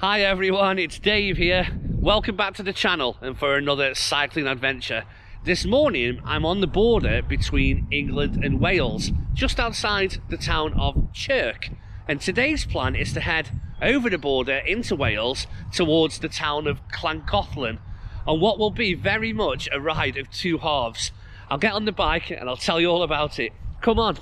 Hi everyone, it's Dave here. Welcome back to the channel and for another cycling adventure. This morning I'm on the border between England and Wales, just outside the town of Chirk. And today's plan is to head over the border into Wales towards the town of Llangollen on what will be very much a ride of two halves. I'll get on the bike and I'll tell you all about it. Come on.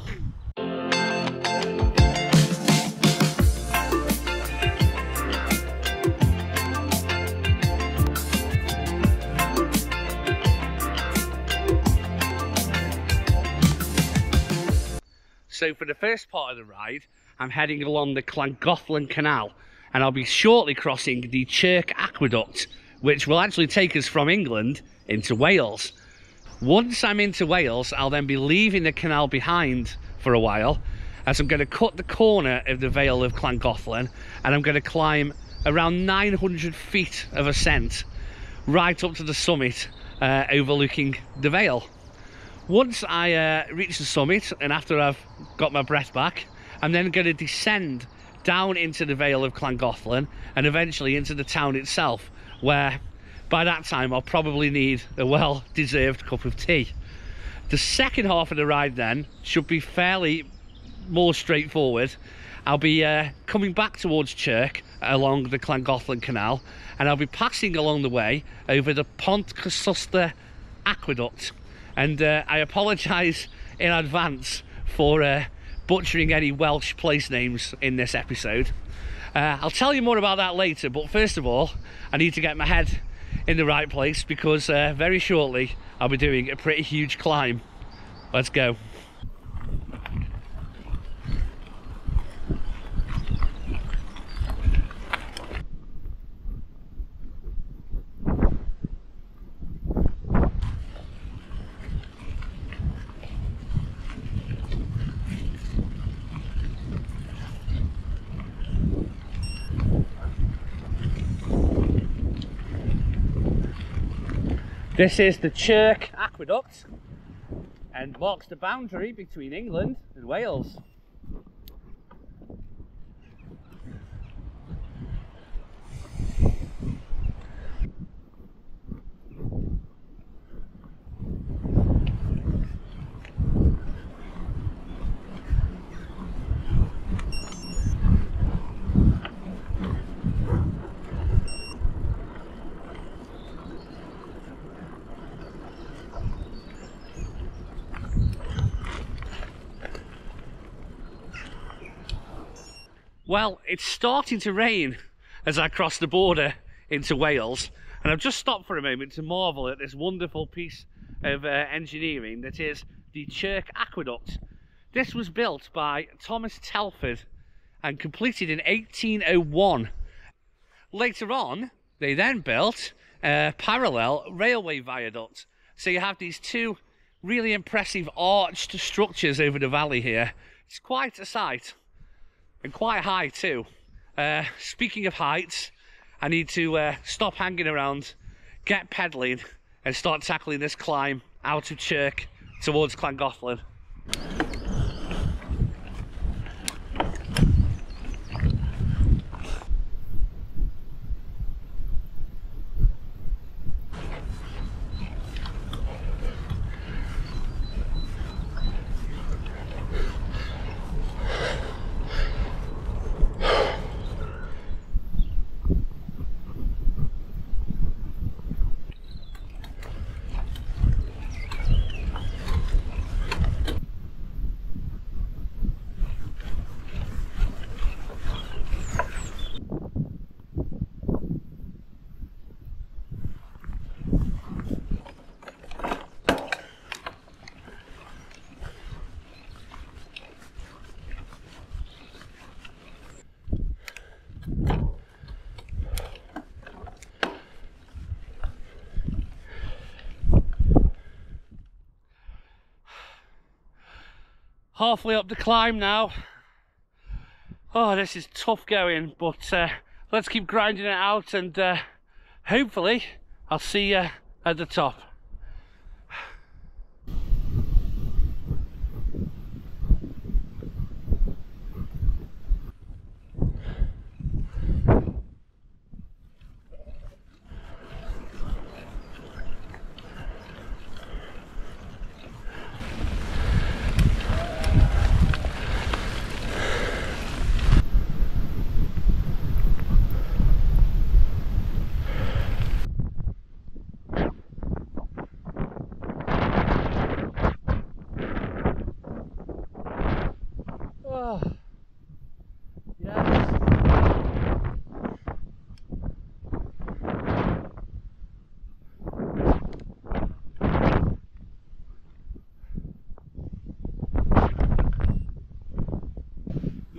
So for the first part of the ride, I'm heading along the Llangollen Canal and I'll be shortly crossing the Chirk Aqueduct, which will actually take us from England into Wales. Once I'm into Wales, I'll then be leaving the canal behind for a while as I'm going to cut the corner of the Vale of Llangollen and I'm going to climb around 900 feet of ascent right up to the summit uh, overlooking the Vale. Once I uh, reach the summit and after I've got my breath back, I'm then going to descend down into the Vale of Llangollen and eventually into the town itself, where by that time I'll probably need a well-deserved cup of tea. The second half of the ride then should be fairly more straightforward. I'll be uh, coming back towards Chirk along the Llangollen Canal and I'll be passing along the way over the Pontcysyllte Aqueduct and uh, I apologise in advance for uh, butchering any Welsh place names in this episode. Uh, I'll tell you more about that later, but first of all, I need to get my head in the right place because uh, very shortly I'll be doing a pretty huge climb. Let's go. This is the Chirk Aqueduct and marks the boundary between England and Wales. Well, it's starting to rain as I cross the border into Wales, and I've just stopped for a moment to marvel at this wonderful piece of uh, engineering that is the Chirk Aqueduct. This was built by Thomas Telford and completed in 1801. Later on, they then built a parallel railway viaduct. So you have these two really impressive arched structures over the valley here. It's quite a sight and quite high too. Uh, speaking of heights, I need to uh, stop hanging around, get pedalling, and start tackling this climb out of Chirk towards Llangollen. Halfway up the climb now. Oh, this is tough going, but uh, let's keep grinding it out and uh, hopefully I'll see you at the top.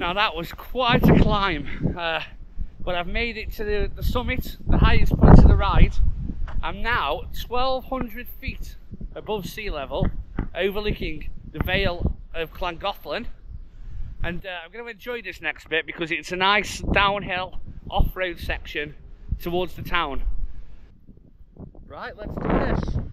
Now that was quite a climb, uh, but I've made it to the, the summit, the highest point of the ride. I'm now 1200 feet above sea level, overlooking the Vale of Llangollen. And uh, I'm going to enjoy this next bit because it's a nice downhill off-road section towards the town. Right, let's do this.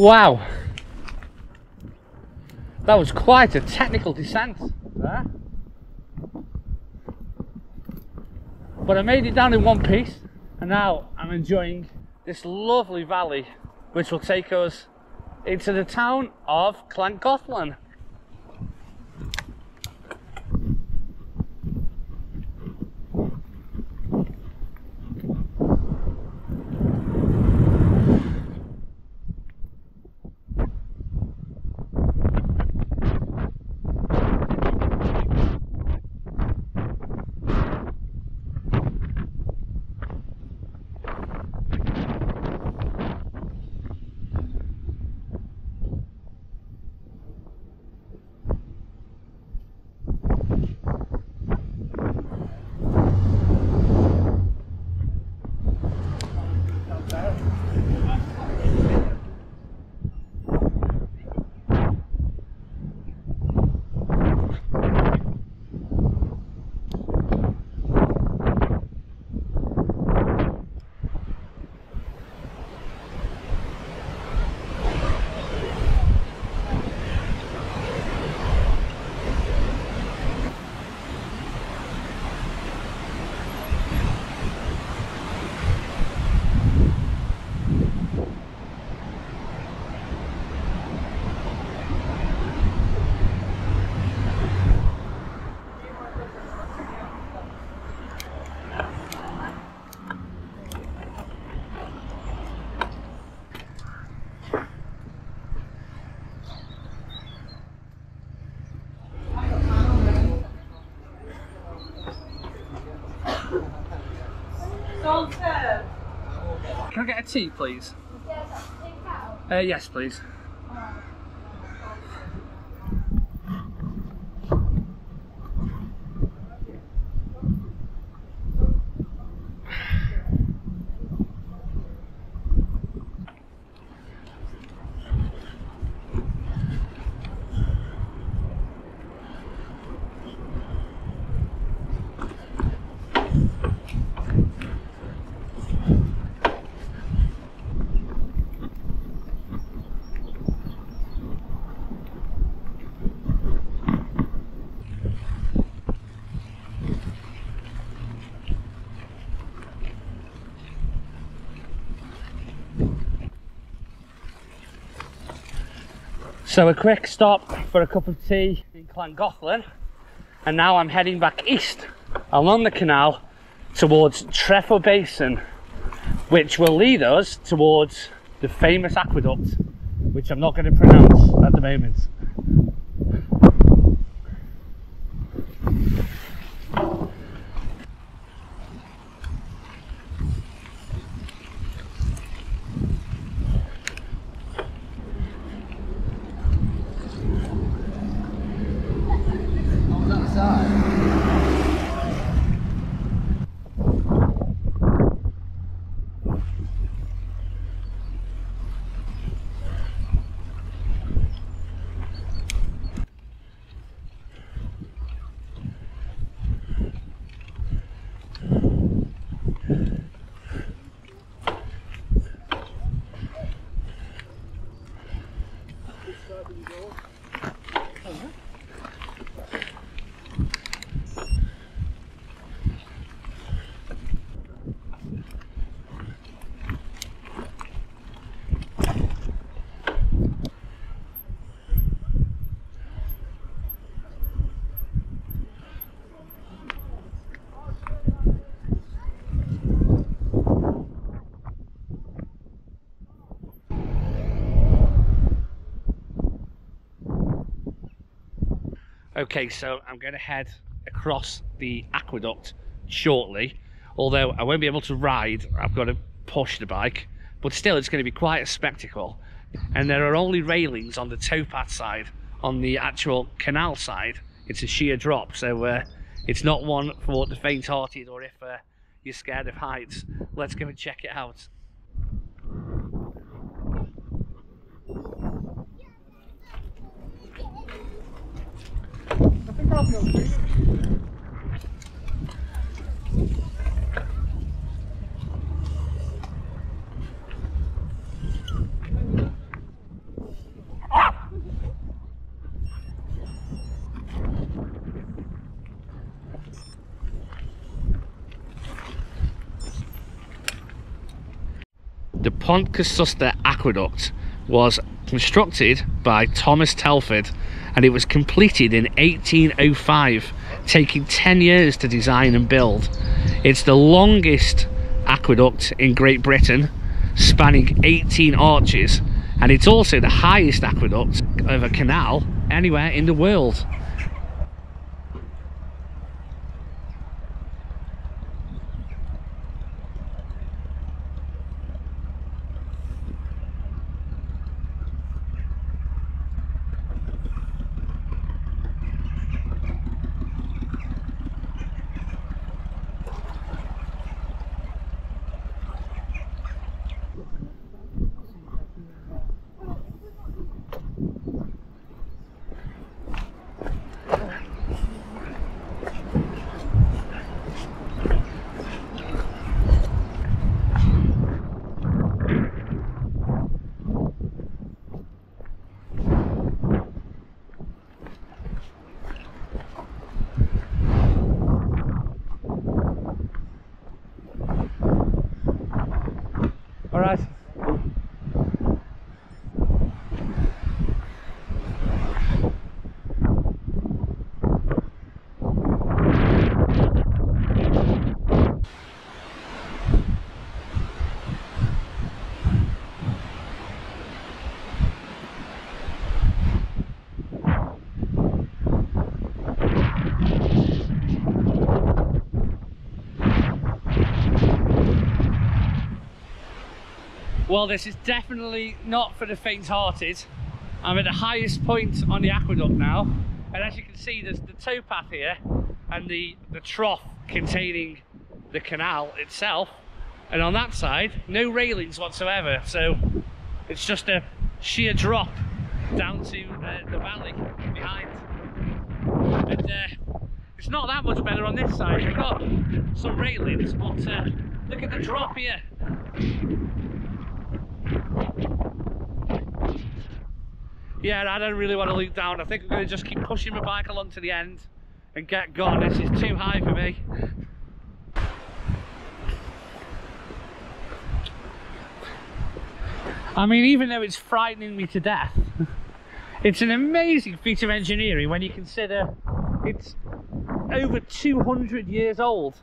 Wow. That was quite a technical descent there. But I made it down in one piece and now I'm enjoying this lovely valley which will take us into the town of Llangollen. Can I get a tea, please? Uh, yes, please. So a quick stop for a cup of tea in Llangollen and now I'm heading back east along the canal towards Trefor Basin which will lead us towards the famous aqueduct which I'm not going to pronounce at the moment. Okay, so I'm going to head across the aqueduct shortly. Although I won't be able to ride, I've got to push the bike. But still, it's going to be quite a spectacle. And there are only railings on the towpath side. On the actual canal side, it's a sheer drop. So uh, it's not one for the faint-hearted or if uh, you're scared of heights. Let's go and check it out. The Pontcysylder Aqueduct was constructed by Thomas Telford and it was completed in 1805 taking 10 years to design and build. It's the longest aqueduct in Great Britain spanning 18 arches and it's also the highest aqueduct of a canal anywhere in the world All right. Well, this is definitely not for the faint-hearted. I'm at the highest point on the aqueduct now, and as you can see, there's the towpath here and the, the trough containing the canal itself. And on that side, no railings whatsoever, so it's just a sheer drop down to uh, the valley behind. And uh, it's not that much better on this side. We've got some railings, but uh, look at the drop here. Yeah, I don't really want to look down. I think I'm going to just keep pushing my bike along to the end and get gone. This is too high for me. I mean, even though it's frightening me to death, It's an amazing feat of engineering when you consider it's over 200 years old.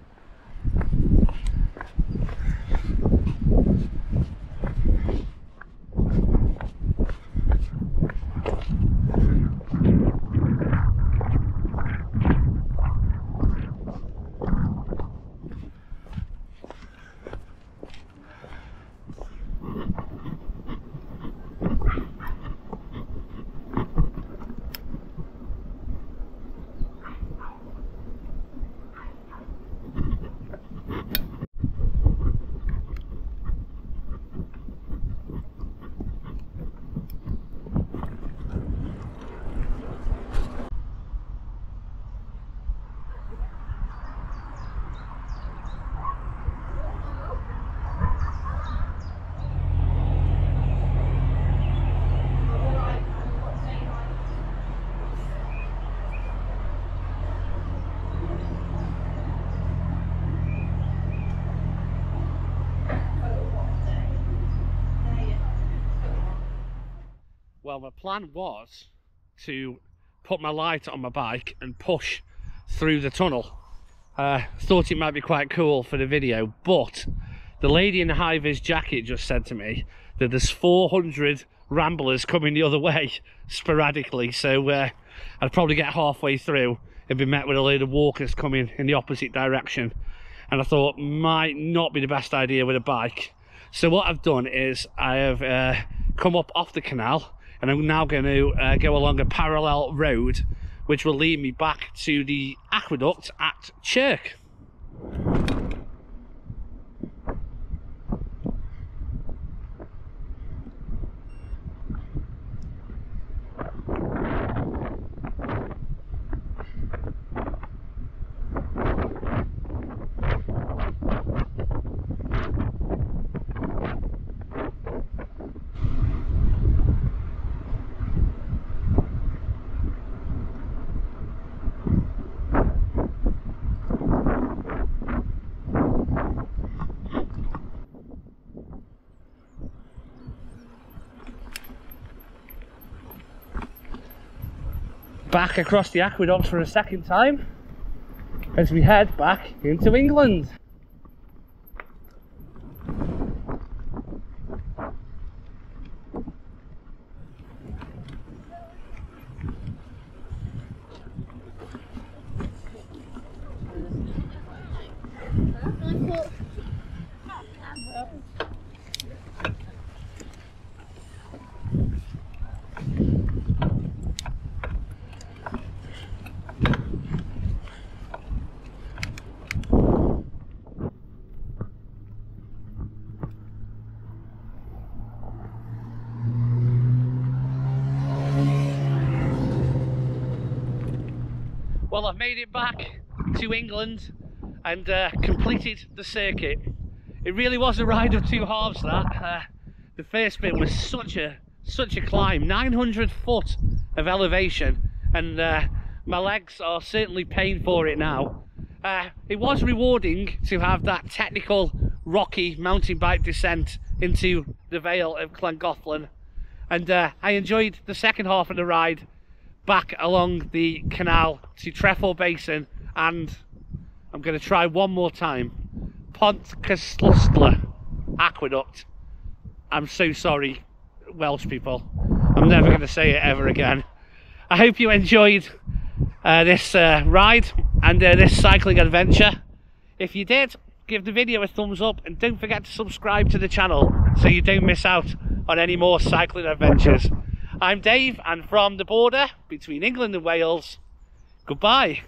My plan was to put my light on my bike and push through the tunnel. Uh, thought it might be quite cool for the video, but the lady in the high vis jacket just said to me that there's 400 ramblers coming the other way sporadically, so uh, I'd probably get halfway through and be met with a load of walkers coming in the opposite direction. And I thought might not be the best idea with a bike. So what I've done is I have uh, come up off the canal and I'm now going to uh, go along a parallel road which will lead me back to the aqueduct at Chirk. Back across the aqueduct for a second time as we head back into England. Well, I've made it back to England and uh, completed the circuit. It really was a ride of two halves that. Uh, the first bit was such a such a climb, 900 foot of elevation and uh, my legs are certainly paying for it now. Uh, it was rewarding to have that technical rocky mountain bike descent into the Vale of Llangollen and uh, I enjoyed the second half of the ride back along the canal to Trefor Basin and I'm going to try one more time. Pont Cyslysla Aqueduct. I'm so sorry Welsh people. I'm never going to say it ever again. I hope you enjoyed uh, this uh, ride and uh, this cycling adventure. If you did give the video a thumbs up and don't forget to subscribe to the channel so you don't miss out on any more cycling adventures I'm Dave, and from the border between England and Wales, goodbye.